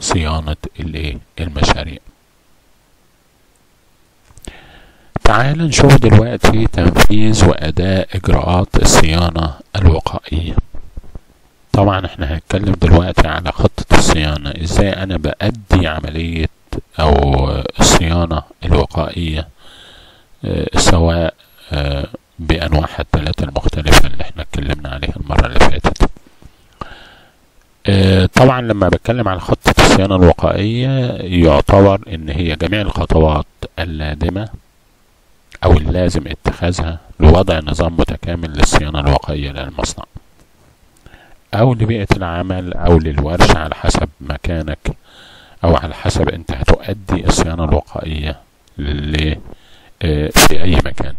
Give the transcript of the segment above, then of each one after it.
صيانة المشاريع. تعال نشوف دلوقتي تنفيذ وأداء إجراءات الصيانة الوقائية. طبعا إحنا هنتكلم دلوقتي على خطة الصيانة. إزاي أنا بأدي عملية أو الصيانة الوقائية آه سواء آه بأنواعها الثلاثة المختلفة اللي إحنا اتكلمنا عليها المرة اللي فاتت. طبعا لما بتكلم على خطة الصيانة الوقائية يعتبر إن هي جميع الخطوات اللازمة أو اللازم اتخاذها لوضع نظام متكامل للصيانة الوقائية للمصنع أو لبيئة العمل أو للورشة على حسب مكانك أو على حسب أنت هتؤدي الصيانة الوقائية ل في أي مكان.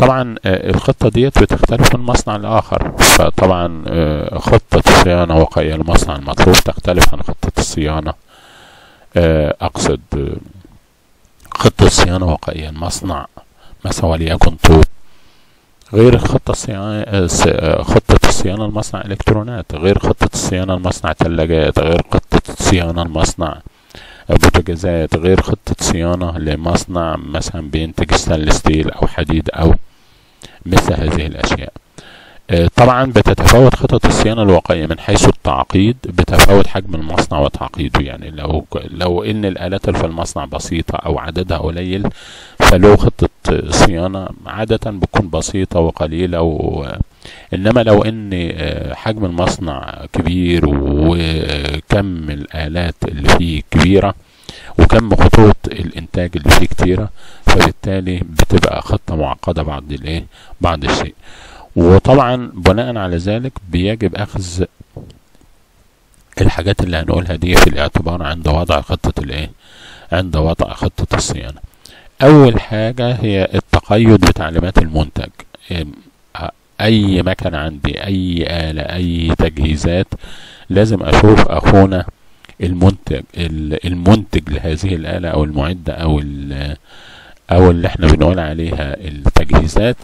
طبعا الخطة ديت بتختلف من مصنع لآخر. فطبعا خطة الصيانة الوقائية للمصنع المطلوب تختلف عن خطة الصيانة. أقصد خطة الصيانة الوقائية لمصنع مثلا وليكن طوب غير خطة الصيانة خطة الصيانة لمصنع إلكترونات. غير خطة الصيانة لمصنع ثلاجات غير خطة الصيانة لمصنع بوتاجازات. غير خطة صيانة لمصنع مثلا بينتج stainless steel أو حديد أو مثل هذه الأشياء. طبعا بتتفاوت خطط الصيانة الوقائية من حيث التعقيد بتفاوت حجم المصنع وتعقيده. يعني لو لو إن الآلات اللي في المصنع بسيطة أو عددها قليل فله خطة صيانة عادة بتكون بسيطة وقليلة و... إنما لو إن حجم المصنع كبير وكم الآلات اللي فيه كبيرة وكم خطوط الإنتاج اللي فيه كتيرة فبالتالي بتبقى خطة معقدة بعض الإيه؟ بعض الشيء. وطبعا بناء على ذلك بيجب أخذ الحاجات اللي هنقولها دي في الاعتبار عند وضع خطة الإيه؟ عند وضع خطة الصيانة. أول حاجة هي التقيد بتعليمات المنتج. أي مكان عندي أي آلة أي تجهيزات لازم أشوف أخونا المنتج المنتج لهذه الآلة أو المعدة أو أو اللي إحنا بنقول عليها التجهيزات.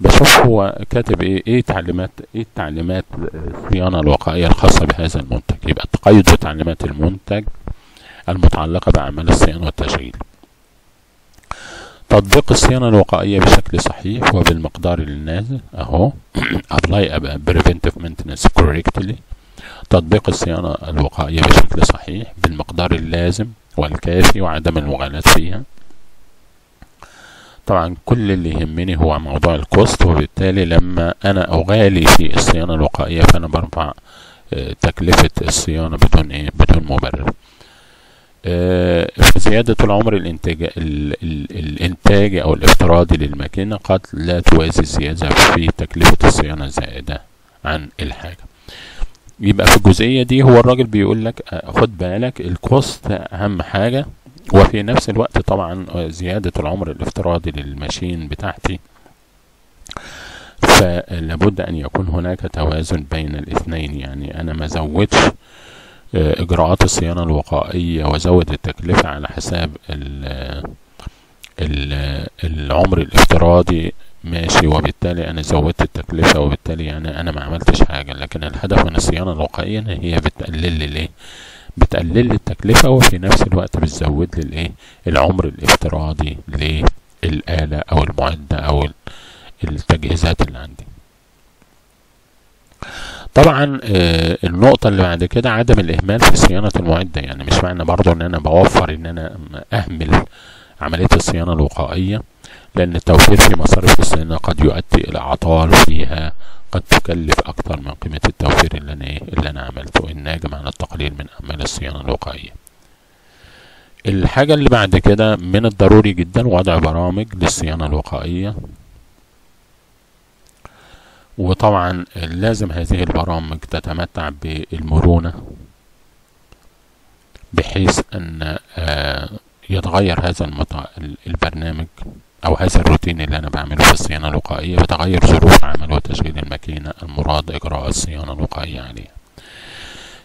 بشوف هو كاتب إيه إيه تعليمات إيه التعليمات الصيانه الوقائية الخاصة بهذا المنتج؟ يبقى التقيد بتعليمات المنتج المتعلقة بأعمال الصيانة والتشغيل. تطبيق الصيانة الوقائية بشكل صحيح وبالمقدار النازل أهو. Apply preventive maintenance correctly. تطبيق الصيانة الوقائية بشكل صحيح بالمقدار اللازم والكافي وعدم المغالاة فيها. طبعا كل اللي يهمني هو موضوع الكوست وبالتالي لما أنا أغالي في الصيانة الوقائية فأنا برفع آه تكلفة الصيانة بدون إيه؟ بدون مبرر. آه زيادة العمر الانتاج ال ال الانتاجي أو الافتراضي للماكينة قد لا توازي الزيادة في تكلفة الصيانة الزائدة عن الحاجة. يبقى في الجزئية دي هو الراجل بيقول لك خد بالك الكوست أهم حاجة وفي نفس الوقت طبعا زيادة العمر الافتراضي للماشين بتاعتي. فلابد أن يكون هناك توازن بين الاثنين. يعني أنا ما زودش إجراءات الصيانة الوقائية وازود التكلفة على حساب ال العمر الافتراضي ماشي. وبالتالي أنا زودت التكلفة وبالتالي يعني أنا ما عملتش حاجة. لكن الهدف من الصيانة الوقائية هي بتقلل لي ليه بتقلل التكلفة وفي نفس الوقت بتزود لي الإيه؟ العمر الافتراضي للآلة أو المعدة أو التجهيزات اللي عندي. طبعا آه النقطة اللي بعد كده عدم الإهمال في صيانة المعدة. يعني مش معنى برضو إن أنا بوفر إن أنا أهمل عملية الصيانة الوقائية. لأن التوفير في مصاريف الصيانة قد يؤدي إلى أعطال فيها. قد تكلف أكثر من قيمة التوفير اللي أنا إيه اللي أنا عملته. الناجم عن التقليل من أعمال الصيانة الوقائية. الحاجة اللي بعد كده من الضروري جدا وضع برامج للصيانة الوقائية. وطبعا لازم هذه البرامج تتمتع بالمرونة بحيث أن يتغير هذا البرنامج. أو هذا الروتين اللي أنا بعمله في الصيانة الوقائية بتغير ظروف عمل وتشغيل الماكينة المراد إجراء الصيانة الوقائية عليها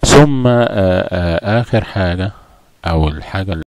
ثم آآ آآ آخر حاجة أو الحاجة